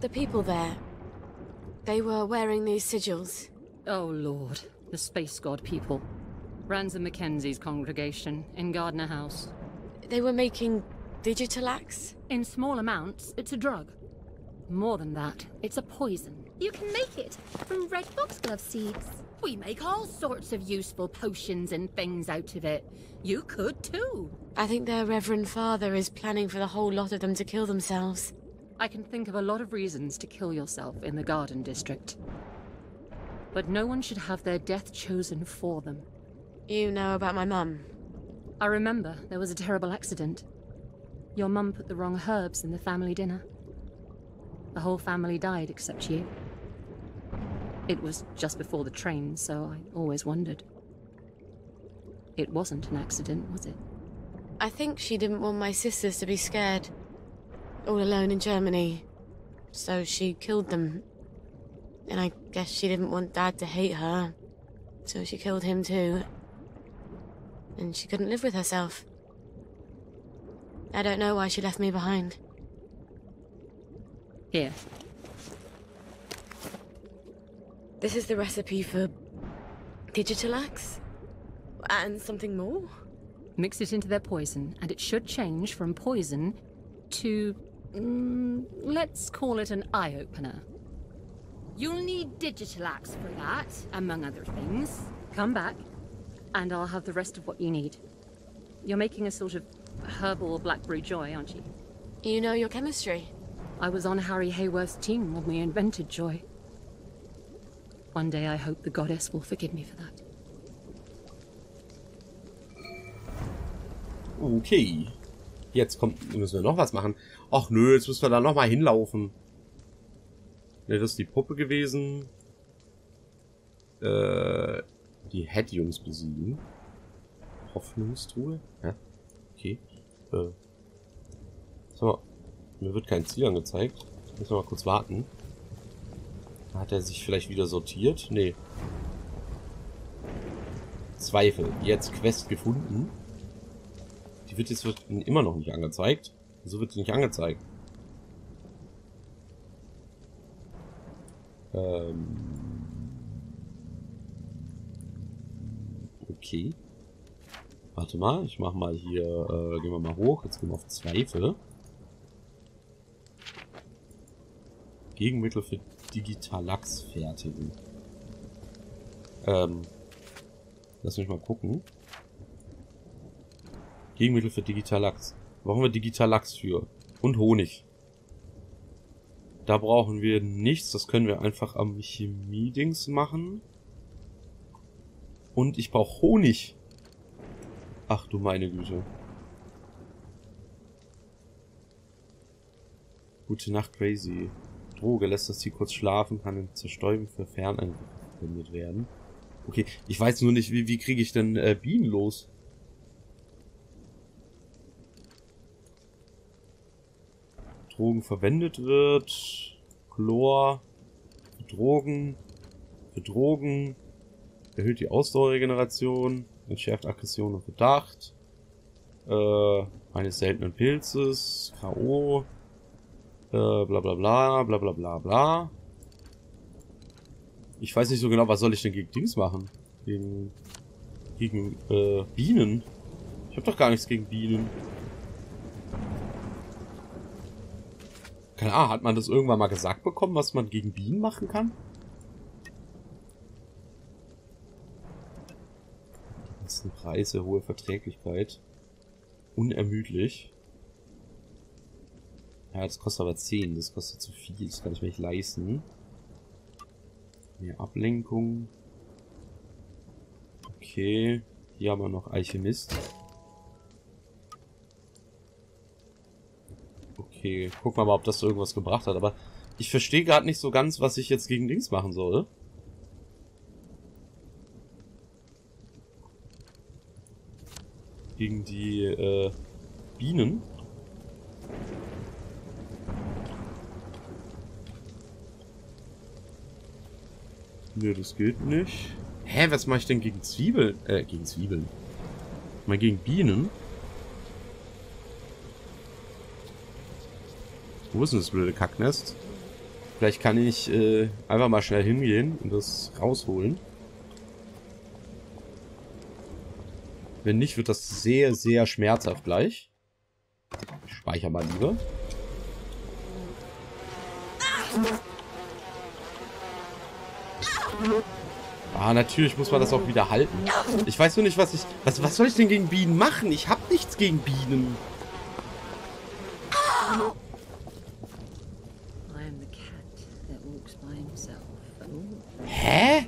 The people there. They were wearing these sigils. Oh, Lord. The space god people. Ransom Mackenzie's congregation in Gardner House. They were making digitalax? In small amounts, it's a drug. More than that, it's a poison. You can make it from red foxglove seeds. We make all sorts of useful potions and things out of it. You could too. I think their Reverend Father is planning for the whole lot of them to kill themselves. I can think of a lot of reasons to kill yourself in the Garden District. But no one should have their death chosen for them. You know about my mum? I remember there was a terrible accident. Your mum put the wrong herbs in the family dinner. The whole family died except you. It was just before the train, so I always wondered. It wasn't an accident, was it? I think she didn't want my sisters to be scared. All alone in Germany. So she killed them. And I guess she didn't want Dad to hate her. So she killed him too. And she couldn't live with herself. I don't know why she left me behind. Here. This is the recipe for Digitalax? And something more? Mix it into their poison, and it should change from poison to. Mm, let's call it an eye opener. You'll need Digitalax for that, among other things. Come back, and I'll have the rest of what you need. You're making a sort of herbal blackberry joy, aren't you? You know your chemistry. I was on Harry Hayworth's team when we invented joy. One day I hope the goddess will forgive me for that. Okay. Jetzt kommt, müssen wir noch was machen. Ach nö, jetzt müssen wir da nochmal hinlaufen. Ne, das ist die Puppe gewesen. Äh, die Head-Jungs besiegen. Hoffnungstruhe? Ja. Okay. Äh. So. Mir wird kein Ziel angezeigt. Müssen wir mal kurz warten. Hat er sich vielleicht wieder sortiert? Nee. Zweifel. Jetzt Quest gefunden. Wird jetzt immer noch nicht angezeigt. Wieso wird sie nicht angezeigt? Ähm. Okay. Warte mal, ich mach mal hier, äh, gehen wir mal hoch. Jetzt gehen wir auf Zweifel. Gegenmittel für Digitalax fertigen. Ähm, lass mich mal gucken. Gegenmittel für Digitalax. Brauchen wir Digitalax für. Und Honig. Da brauchen wir nichts. Das können wir einfach am Chemie-Dings machen. Und ich brauche Honig. Ach du meine Güte. Gute Nacht, Crazy. Droge lässt das Tier kurz schlafen, kann in Zerstäubung für Fernangriffe verwendet werden. Okay, ich weiß nur nicht, wie, wie kriege ich denn äh, Bienen los? Drogen verwendet wird. Chlor. Für Drogen. Für Drogen. Erhöht die Ausdauerregeneration. Entschärft Aggression und Verdacht. Äh, eines seltenen Pilzes. K.O. Äh, bla bla bla, bla bla bla bla. Ich weiß nicht so genau, was soll ich denn gegen Dings machen? Gegen, gegen äh, Bienen? Ich habe doch gar nichts gegen Bienen. Keine Ahnung, hat man das irgendwann mal gesagt bekommen, was man gegen Bienen machen kann? Besten Preise, hohe Verträglichkeit. Unermüdlich. Ja, das kostet aber 10. Das kostet zu viel. Das kann ich mir nicht leisten. Mehr Ablenkung. Okay. Hier haben wir noch Alchemist. Okay, gucken wir mal, ob das irgendwas gebracht hat. Aber ich verstehe gerade nicht so ganz, was ich jetzt gegen Dings machen soll. Gegen die äh, Bienen. Nö, das geht nicht. Hä, was mache ich denn gegen Zwiebeln? Äh, gegen Zwiebeln. Mal gegen Bienen. Wo ist denn das blöde Kacknest? Vielleicht kann ich äh, einfach mal schnell hingehen und das rausholen. Wenn nicht, wird das sehr, sehr schmerzhaft gleich. Ich speichere mal lieber. Ah, natürlich muss man das auch wieder halten. Ich weiß nur nicht, was ich... Was, was soll ich denn gegen Bienen machen? Ich habe nichts gegen Bienen. Hä?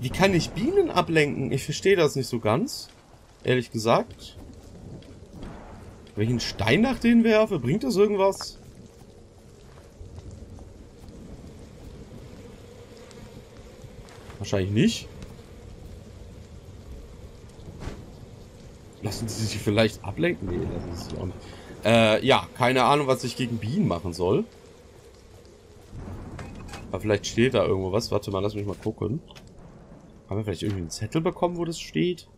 Wie kann ich Bienen ablenken? Ich verstehe das nicht so ganz. Ehrlich gesagt. Wenn ich einen Stein nach denen werfe, bringt das irgendwas? Wahrscheinlich nicht. Lassen sie sich vielleicht ablenken? Nee, lassen sie sich auch nicht. Äh, ja, keine Ahnung, was ich gegen Bienen machen soll. Aber vielleicht steht da irgendwo was. Warte mal, lass mich mal gucken. Haben wir vielleicht irgendwie einen Zettel bekommen, wo das steht?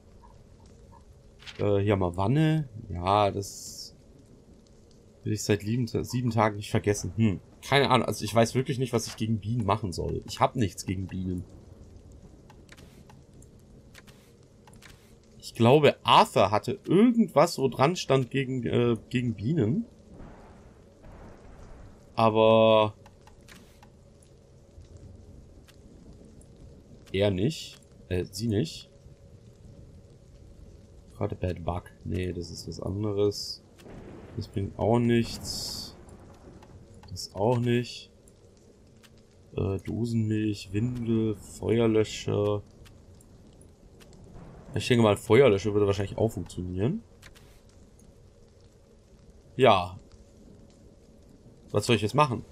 Äh, hier haben wir Wanne. Ja, das will ich seit sieben, sieben Tagen nicht vergessen. Hm, keine Ahnung. Also ich weiß wirklich nicht, was ich gegen Bienen machen soll. Ich habe nichts gegen Bienen. Ich glaube, Arthur hatte irgendwas, wo dran stand gegen, äh, gegen Bienen. Aber... Er nicht. Äh, sie nicht. Gerade Bad Bug. Nee, das ist was anderes. Das bringt auch nichts. Das auch nicht. Äh, Dosenmilch, Windel, Feuerlöscher. Ich denke mal, Feuerlöscher würde wahrscheinlich auch funktionieren. Ja. Was soll ich jetzt machen?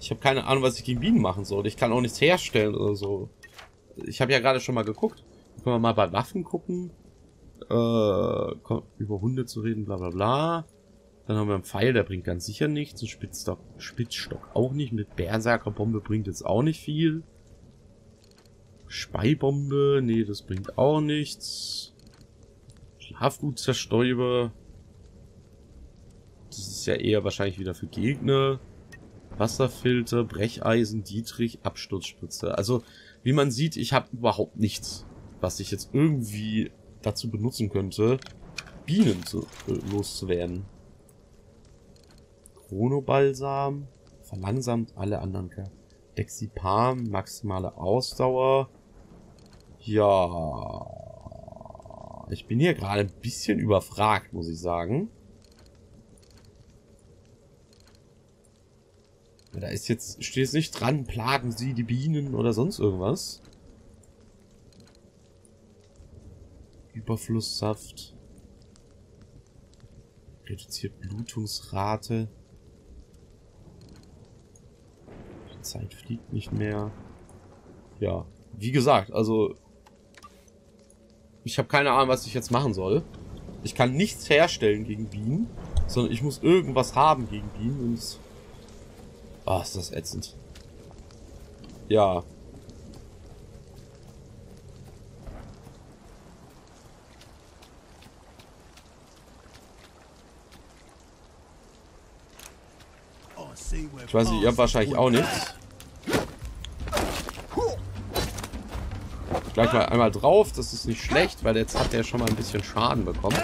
Ich habe keine Ahnung, was ich gegen Bienen machen soll. Ich kann auch nichts herstellen oder so. Ich habe ja gerade schon mal geguckt. Können wir mal bei Waffen gucken. Äh, über Hunde zu reden, bla bla bla. Dann haben wir einen Pfeil, der bringt ganz sicher nichts. Ein Spitzstock, Spitzstock auch nicht. Mit Berserkerbombe bringt jetzt auch nicht viel. Speibombe, nee, das bringt auch nichts. Schlafgutszerstäuber. Das ist ja eher wahrscheinlich wieder für Gegner. Wasserfilter, Brecheisen, Dietrich, Absturzspritze. Also, wie man sieht, ich habe überhaupt nichts, was ich jetzt irgendwie dazu benutzen könnte, Bienen zu, äh, loszuwerden. Chronobalsam verlangsamt alle anderen Dexipam, maximale Ausdauer. Ja. Ich bin hier gerade ein bisschen überfragt, muss ich sagen. Da ist jetzt, steht jetzt nicht dran, plagen Sie die Bienen oder sonst irgendwas. Überflusssaft. Reduziert Blutungsrate. Die Zeit fliegt nicht mehr. Ja, wie gesagt, also ich habe keine Ahnung, was ich jetzt machen soll. Ich kann nichts herstellen gegen Bienen, sondern ich muss irgendwas haben gegen Bienen und... Ah, ist das ätzend. Ja. Ich weiß nicht, ihr habt wahrscheinlich auch nichts. Gleich mal einmal drauf, das ist nicht schlecht, weil jetzt hat der schon mal ein bisschen Schaden bekommen.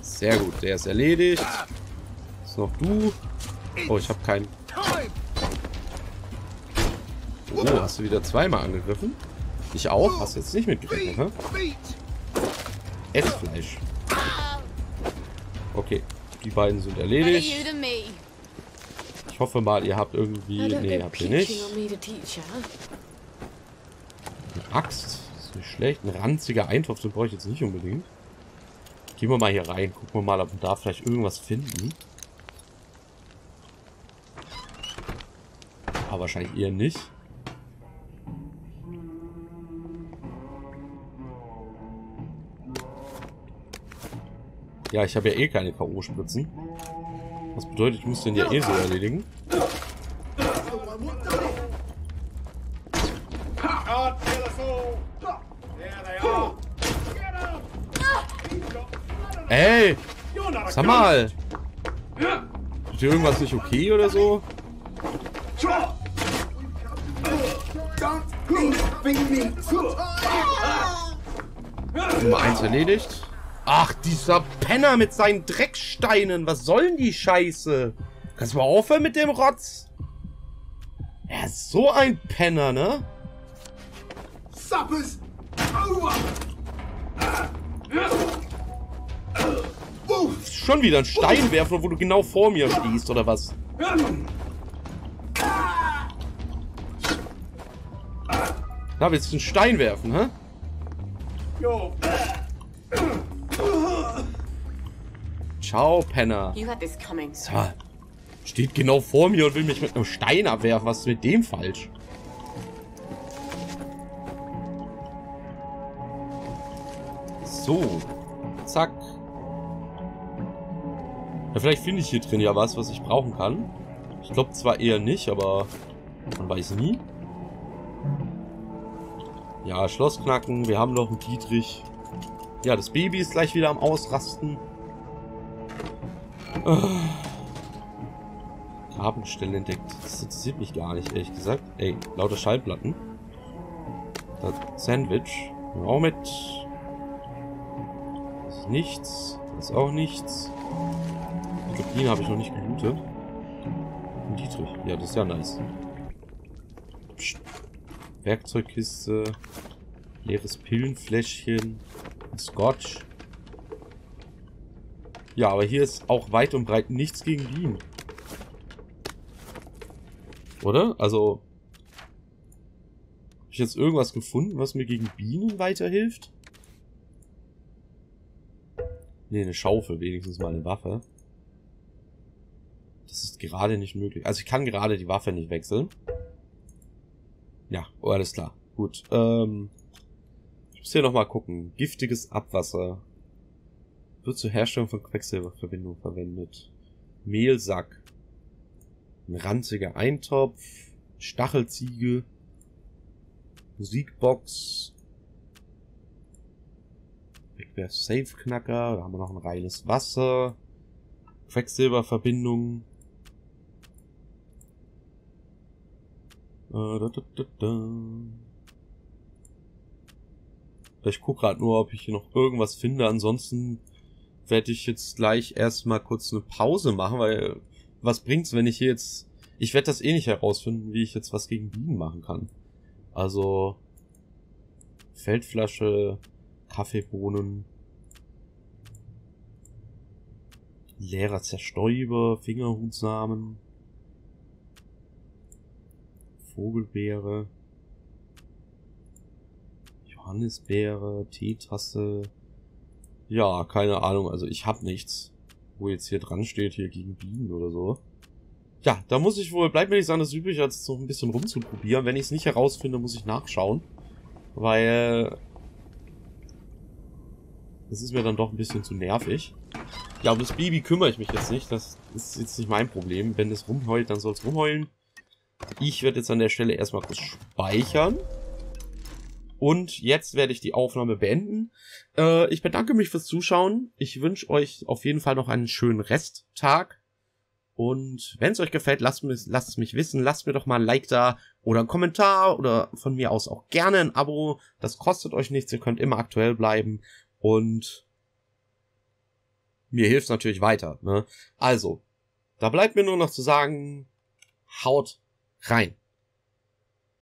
Sehr gut, der ist erledigt. Ist noch du. Oh, ich habe keinen... Oh, hast du wieder zweimal angegriffen? Ich auch? Hast du jetzt nicht mitgerechnet, ne? Essfleisch. Okay, die beiden sind erledigt. Ich hoffe mal, ihr habt irgendwie... Nee, habt ihr nicht. Axt. Ist nicht schlecht. Ein ranziger Eintopf, den brauche ich jetzt nicht unbedingt. Gehen wir mal hier rein. Gucken wir mal, ob wir da vielleicht irgendwas finden. Wahrscheinlich eher nicht. Ja, ich habe ja eh keine K.O.-Spritzen. Was bedeutet, ich muss den ja eh so erledigen. Ey! Sag mal! Ist hier irgendwas nicht okay oder so? Nummer 1 erledigt. Ach, dieser Penner mit seinen Drecksteinen. Was sollen die Scheiße? Kannst du mal aufhören mit dem Rotz? Er ist so ein Penner, ne? Supper's! Schon wieder ein Stein werfen, wo du genau vor mir stehst, oder was? Da willst du einen Stein werfen, hä? Yo, Ciao, Penner. You had this coming. Ha, Steht genau vor mir und will mich mit einem Stein abwerfen. Was ist mit dem falsch? So. Zack. Ja, vielleicht finde ich hier drin ja was, was ich brauchen kann. Ich glaube zwar eher nicht, aber man weiß nie. Ja, Schloss knacken. Wir haben noch einen Dietrich. Ja, das Baby ist gleich wieder am Ausrasten. Ah. Grabensstelle entdeckt. Das interessiert mich gar nicht, ehrlich gesagt. Ey, lauter Schallplatten. Das Sandwich. Auch mit. Das ist nichts. Das ist auch nichts. Kopien habe ich noch nicht gelootet. Dietrich. Ja, das ist ja nice. Psst. Werkzeugkiste. Leeres Pillenfläschchen. Scotch. Ja, aber hier ist auch weit und breit nichts gegen Bienen. Oder? Also... Habe ich jetzt irgendwas gefunden, was mir gegen Bienen weiterhilft? Ne, eine Schaufel, wenigstens mal eine Waffe. Das ist gerade nicht möglich. Also ich kann gerade die Waffe nicht wechseln. Ja, oh, alles klar. Gut. Ähm, ich muss hier nochmal gucken. Giftiges Abwasser. Wird zur Herstellung von Quecksilberverbindung verwendet. Mehlsack. Ein ranziger Eintopf. Stachelziege. Musikbox. Wegwerf Safe Knacker. Da haben wir noch ein reines Wasser. Quecksilberverbindung. Äh, da, da, da, da. Ich gucke gerade nur, ob ich hier noch irgendwas finde. Ansonsten werde ich jetzt gleich erstmal kurz eine Pause machen, weil was bringt's, wenn ich hier jetzt... Ich werde das eh nicht herausfinden, wie ich jetzt was gegen Bienen machen kann. Also... Feldflasche, Kaffeebohnen, leerer Zerstäuber, Fingerhutsamen, Vogelbeere, Johannisbeere, Teetasse. Ja, keine Ahnung, also ich hab nichts, wo jetzt hier dran steht, hier gegen Bienen oder so. Ja, da muss ich wohl, bleibt mir nichts anderes übrig, als noch ein bisschen rumzuprobieren. Wenn ich es nicht herausfinde, muss ich nachschauen. Weil... Das ist mir dann doch ein bisschen zu nervig. Ja, um das Baby kümmere ich mich jetzt nicht. Das ist jetzt nicht mein Problem. Wenn es rumheult, dann soll es rumheulen. Ich werde jetzt an der Stelle erstmal kurz speichern. Und jetzt werde ich die Aufnahme beenden. Äh, ich bedanke mich fürs Zuschauen. Ich wünsche euch auf jeden Fall noch einen schönen Resttag. Und wenn es euch gefällt, lasst, lasst es mich wissen. Lasst mir doch mal ein Like da oder einen Kommentar oder von mir aus auch gerne ein Abo. Das kostet euch nichts. Ihr könnt immer aktuell bleiben. Und mir hilft natürlich weiter. Ne? Also, da bleibt mir nur noch zu sagen, haut rein.